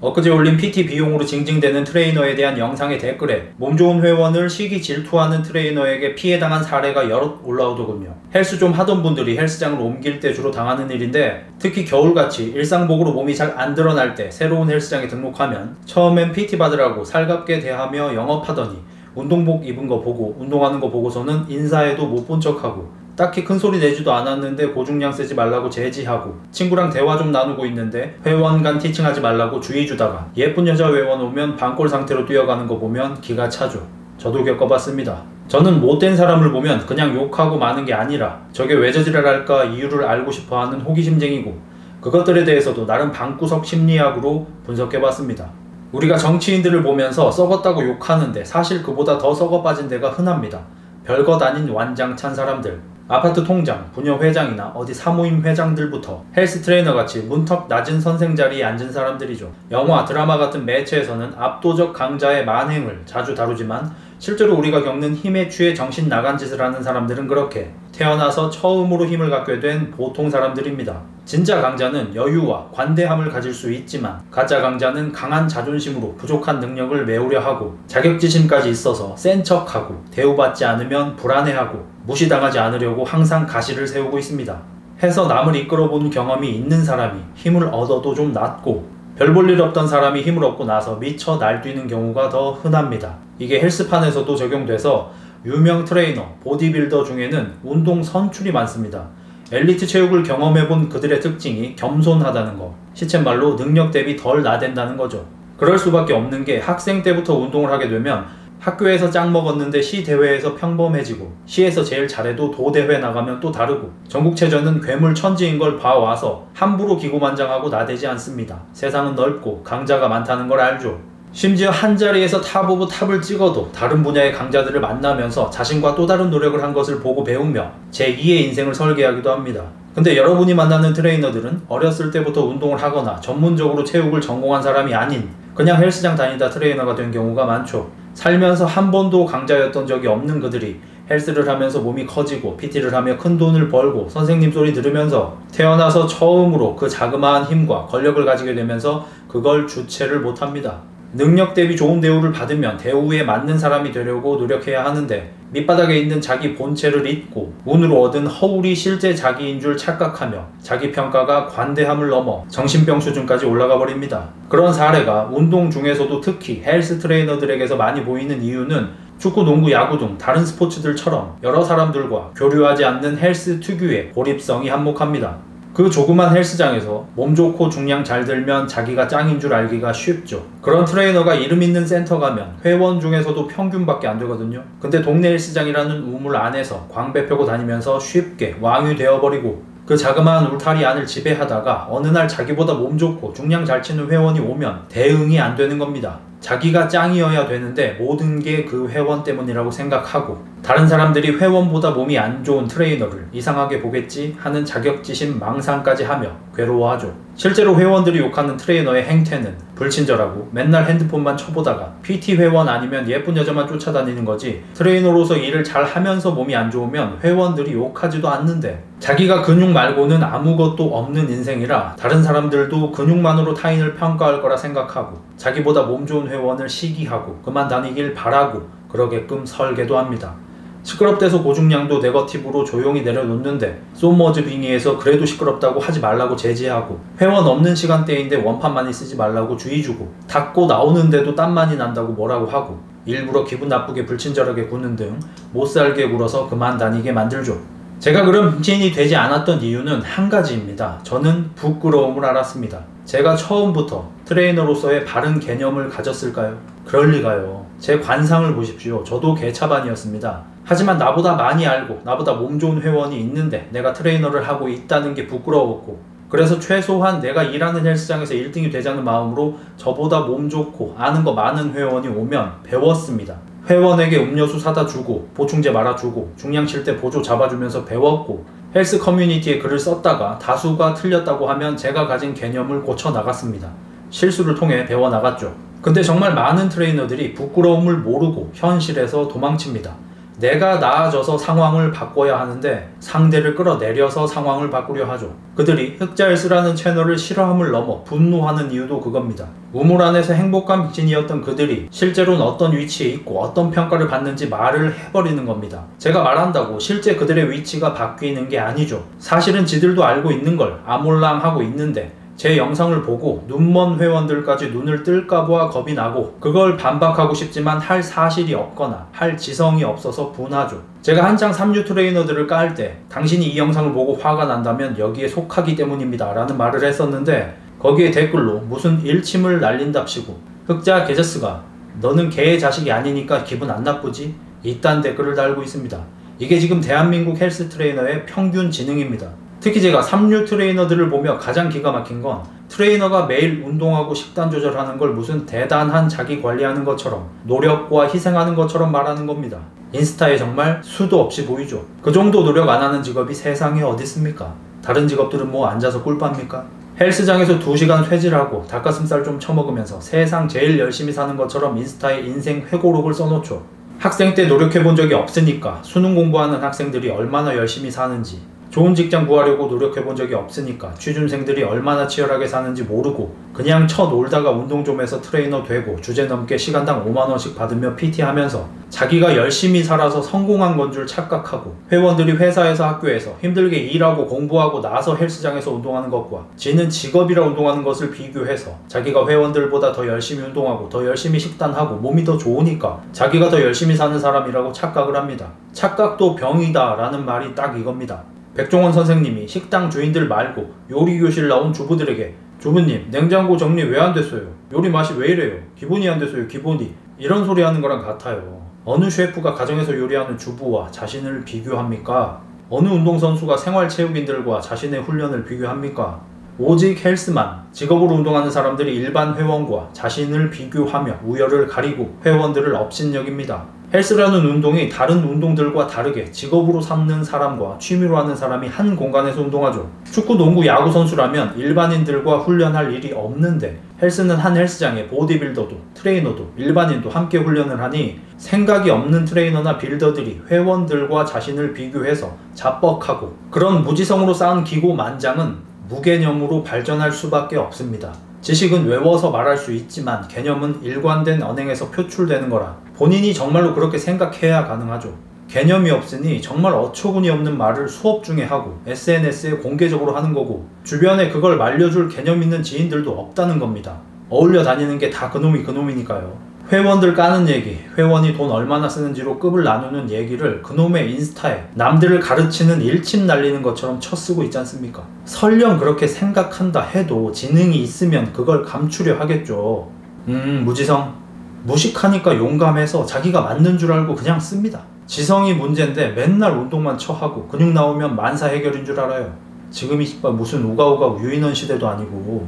엊그제 올린 PT 비용으로 징징대는 트레이너에 대한 영상의 댓글에 몸 좋은 회원을 시기 질투하는 트레이너에게 피해당한 사례가 여럿 올라오더군요. 헬스 좀 하던 분들이 헬스장을 옮길 때 주로 당하는 일인데 특히 겨울같이 일상복으로 몸이 잘 안 드러날 때 새로운 헬스장에 등록하면 처음엔 PT 받으라고 살갑게 대하며 영업하더니 운동복 입은 거 보고 운동하는 거 보고서는 인사해도 못 본 척하고 딱히 큰 소리 내지도 않았는데 고중량 쓰지 말라고 제지하고 친구랑 대화 좀 나누고 있는데 회원 간 teaching하지 말라고 주의 주다가 예쁜 여자 회원 오면 반꼴 상태로 뛰어가는 거 보면 기가 차죠. 저도 겪어봤습니다. 저는 못된 사람을 보면 그냥 욕하고 마는 게 아니라 저게 왜 저지랄 할까 이유를 알고 싶어 하는 호기심쟁이고 그것들에 대해서도 나름 방구석 심리학으로 분석해봤습니다. 우리가 정치인들을 보면서 썩었다고 욕하는데 사실 그보다 더 썩어 빠진 데가 흔합니다. 별것 아닌 완장찬 사람들, 아파트 통장, 부녀 회장이나 어디 사모임 회장들부터 헬스 트레이너 같이 문턱 낮은 선생 자리에 앉은 사람들이죠. 영화, 드라마 같은 매체에서는 압도적 강자의 만행을 자주 다루지만 실제로 우리가 겪는 힘에 취해 정신 나간 짓을 하는 사람들은 그렇게 태어나서 처음으로 힘을 갖게 된 보통 사람들입니다. 진짜 강자는 여유와 관대함을 가질 수 있지만 가짜 강자는 강한 자존심으로 부족한 능력을 메우려 하고 자격지심까지 있어서 센 척하고 대우받지 않으면 불안해하고 무시당하지 않으려고 항상 가시를 세우고 있습니다. 해서 남을 이끌어 본 경험이 있는 사람이 힘을 얻어도 좀 낮고 별 볼 일 없던 사람이 힘을 얻고 나서 미쳐 날뛰는 경우가 더 흔합니다. 이게 헬스판에서도 적용돼서 유명 트레이너, 보디빌더 중에는 운동 선출이 많습니다. 엘리트 체육을 경험해본 그들의 특징이 겸손하다는 거, 시쳇말로 능력 대비 덜 나댄다는 거죠. 그럴 수밖에 없는 게 학생 때부터 운동을 하게 되면 학교에서 짱 먹었는데 시 대회에서 평범해지고 시에서 제일 잘해도 도 대회 나가면 또 다르고 전국체전은 괴물 천지인 걸 봐와서 함부로 기고만장하고 나대지 않습니다. 세상은 넓고 강자가 많다는 걸 알죠. 심지어 한 자리에서 top of top을 찍어도 다른 분야의 강자들을 만나면서 자신과 또 다른 노력을 한 것을 보고 배우며 제2의 인생을 설계하기도 합니다. 근데 여러분이 만나는 트레이너들은 어렸을 때부터 운동을 하거나 전문적으로 체육을 전공한 사람이 아닌 그냥 헬스장 다니다 트레이너가 된 경우가 많죠. 살면서 한 번도 강자였던 적이 없는 그들이 헬스를 하면서 몸이 커지고 PT를 하며 큰 돈을 벌고 선생님 소리 들으면서 태어나서 처음으로 그 자그마한 힘과 권력을 가지게 되면서 그걸 주체를 못합니다. 능력 대비 좋은 대우를 받으면 대우에 맞는 사람이 되려고 노력해야 하는데 밑바닥에 있는 자기 본체를 잊고 운으로 얻은 허울이 실제 자기인 줄 착각하며 자기 평가가 관대함을 넘어 정신병 수준까지 올라가 버립니다. 그런 사례가 운동 중에서도 특히 헬스 트레이너들에게서 많이 보이는 이유는 축구, 농구, 야구 등 다른 스포츠들처럼 여러 사람들과 교류하지 않는 헬스 특유의 고립성이 한몫합니다. 그 조그만 헬스장에서 몸 좋고 중량 잘 들면 자기가 짱인 줄 알기가 쉽죠. 그런 트레이너가 이름 있는 센터 가면 회원 중에서도 평균밖에 안 되거든요. 근데 동네 헬스장이라는 우물 안에서 광배 펴고 다니면서 쉽게 왕이 되어버리고 그 자그마한 울타리 안을 지배하다가 어느 날 자기보다 몸 좋고 중량 잘 치는 회원이 오면 대응이 안 되는 겁니다. 자기가 짱이어야 되는데 모든 게 그 회원 때문이라고 생각하고 다른 사람들이 회원보다 몸이 안 좋은 트레이너를 이상하게 보겠지 하는 자격지심 망상까지 하며 괴로워하죠. 실제로 회원들이 욕하는 트레이너의 행태는 불친절하고 맨날 핸드폰만 쳐보다가 PT 회원 아니면 예쁜 여자만 쫓아다니는 거지 트레이너로서 일을 잘 하면서 몸이 안 좋으면 회원들이 욕하지도 않는데 자기가 근육 말고는 아무것도 없는 인생이라 다른 사람들도 근육만으로 타인을 평가할 거라 생각하고 자기보다 몸 좋은 회원을 시기하고 그만 다니길 바라고 그러게끔 설계도 합니다. 시끄럽대서 고중량도 네거티브로 조용히 내려놓는데 소머즈 빙의에서 그래도 시끄럽다고 하지 말라고 제지하고 회원 없는 시간대인데 원판 많이 쓰지 말라고 주의 주고 닫고 나오는데도 땀 많이 난다고 뭐라고 하고 일부러 기분 나쁘게 불친절하게 구는 등 못살게 굴어서 그만 다니게 만들죠. 제가 그럼 찐이 되지 않았던 이유는 한 가지입니다. 저는 부끄러움을 알았습니다. 제가 처음부터 트레이너로서의 바른 개념을 가졌을까요? 그럴 리가요. 제 관상을 보십시오. 저도 개차반이었습니다. 하지만 나보다 많이 알고 나보다 몸 좋은 회원이 있는데 내가 트레이너를 하고 있다는 게 부끄러웠고 그래서 최소한 내가 일하는 헬스장에서 1등이 되자는 마음으로 저보다 몸 좋고 아는 거 많은 회원이 오면 배웠습니다. 회원에게 음료수 사다 주고 보충제 말아주고 중량 칠 때 보조 잡아주면서 배웠고 헬스 커뮤니티에 글을 썼다가 다수가 틀렸다고 하면 제가 가진 개념을 고쳐 나갔습니다. 실수를 통해 배워 나갔죠. 근데 정말 많은 트레이너들이 부끄러움을 모르고 현실에서 도망칩니다. 내가 나아져서 상황을 바꿔야 하는데 상대를 끌어내려서 상황을 바꾸려 하죠. 그들이 흑자일스라는 채널을 싫어함을 넘어 분노하는 이유도 그겁니다. 우물 안에서 행복한 미진이었던 그들이 실제로는 어떤 위치에 있고 어떤 평가를 받는지 말을 해버리는 겁니다. 제가 말한다고 실제 그들의 위치가 바뀌는 게 아니죠. 사실은 지들도 알고 있는 걸 아몰랑 하고 있는데 제 영상을 보고 눈먼 회원들까지 눈을 뜰까봐 겁이 나고 그걸 반박하고 싶지만 할 사실이 없거나 할 지성이 없어서 분하죠. 제가 한창 3류 트레이너들을 깔 때 당신이 이 영상을 보고 화가 난다면 여기에 속하기 때문입니다 라는 말을 했었는데 거기에 댓글로 무슨 일침을 날린답시고 흑자 게저스가 너는 개의 자식이 아니니까 기분 안 나쁘지? 이딴 댓글을 달고 있습니다. 이게 지금 대한민국 헬스 트레이너의 평균 지능입니다. 특히 제가 3류 트레이너들을 보며 가장 기가 막힌 건 트레이너가 매일 운동하고 식단 조절하는 걸 무슨 대단한 자기 관리하는 것처럼 노력과 희생하는 것처럼 말하는 겁니다. 인스타에 정말 수도 없이 보이죠. 그 정도 노력 안 하는 직업이 세상에 어디 있습니까? 다른 직업들은 뭐 앉아서 꿀빠입니까? 헬스장에서 2시간 쇠질하고 닭가슴살 좀 처먹으면서 세상 제일 열심히 사는 것처럼 인스타에 인생 회고록을 써놓죠. 학생 때 노력해 본 적이 없으니까 수능 공부하는 학생들이 얼마나 열심히 사는지 좋은 직장 구하려고 노력해 본 적이 없으니까 취준생들이 얼마나 치열하게 사는지 모르고 그냥 쳐 놀다가 운동 좀 해서 트레이너 되고 주제 넘게 시간당 5만원씩 받으며 PT 하면서 자기가 열심히 살아서 성공한 건 줄 착각하고 회원들이 회사에서 학교에서 힘들게 일하고 공부하고 나서 헬스장에서 운동하는 것과 지는 직업이라 운동하는 것을 비교해서 자기가 회원들보다 더 열심히 운동하고 더 열심히 식단하고 몸이 더 좋으니까 자기가 더 열심히 사는 사람이라고 착각을 합니다. 착각도 병이다 라는 말이 딱 이겁니다. 백종원 선생님이 식당 주인들 말고 요리 교실 나온 주부들에게 주부님 냉장고 정리 왜 안 됐어요? 요리 맛이 왜 이래요? 기본이 안 됐어요 기본이 이런 소리 하는 거랑 같아요. 어느 셰프가 가정에서 요리하는 주부와 자신을 비교합니까? 어느 운동선수가 생활체육인들과 자신의 훈련을 비교합니까? 오직 헬스만 직업으로 운동하는 사람들이 일반 회원과 자신을 비교하며 우열을 가리고 회원들을 업신여깁니다. 헬스라는 운동이 다른 운동들과 다르게 직업으로 삼는 사람과 취미로 하는 사람이 한 공간에서 운동하죠. 축구, 농구, 야구 선수라면 일반인들과 훈련할 일이 없는데 헬스는 한 헬스장에 보디빌더도 트레이너도 일반인도 함께 훈련을 하니 생각이 없는 트레이너나 빌더들이 회원들과 자신을 비교해서 자뻑하고 그런 무지성으로 쌓은 기고 만장은 무개념으로 발전할 수밖에 없습니다. 지식은 외워서 말할 수 있지만 개념은 일관된 언행에서 표출되는 거라 본인이 정말로 그렇게 생각해야 가능하죠. 개념이 없으니 정말 어처구니 없는 말을 수업 중에 하고 SNS에 공개적으로 하는 거고 주변에 그걸 말려줄 개념 있는 지인들도 없다는 겁니다. 어울려 다니는 게 다 그놈이 그놈이니까요. 회원들 까는 얘기, 회원이 돈 얼마나 쓰는지로 급을 나누는 얘기를 그놈의 인스타에 남들을 가르치는 일침 날리는 것처럼 쳐쓰고 있지 않습니까? 설령 그렇게 생각한다 해도 지능이 있으면 그걸 감추려 하겠죠. 음, 무지성. 무식하니까 용감해서 자기가 맞는 줄 알고 그냥 씁니다. 지성이 문제인데 맨날 운동만 처하고 근육 나오면 만사 해결인 줄 알아요. 지금이 무슨 우가우가 유인원 시대도 아니고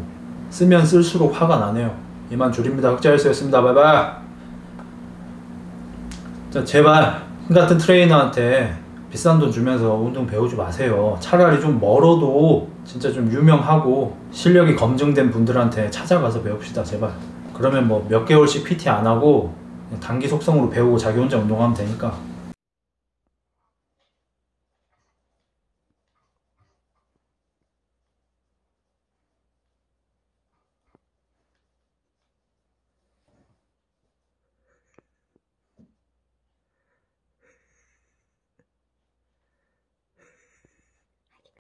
쓰면 쓸수록 화가 나네요. 이만 줄입니다. 흑자일수였습니다. 바이바이. 자, 제발 같은 트레이너한테 비싼 돈 주면서 운동 배우지 마세요. 차라리 좀 멀어도 진짜 좀 유명하고 실력이 검증된 분들한테 찾아가서 배웁시다. 제발. 그러면 뭐 몇 개월씩 PT 안 하고 단기 속성으로 배우고 자기 혼자 운동하면 되니까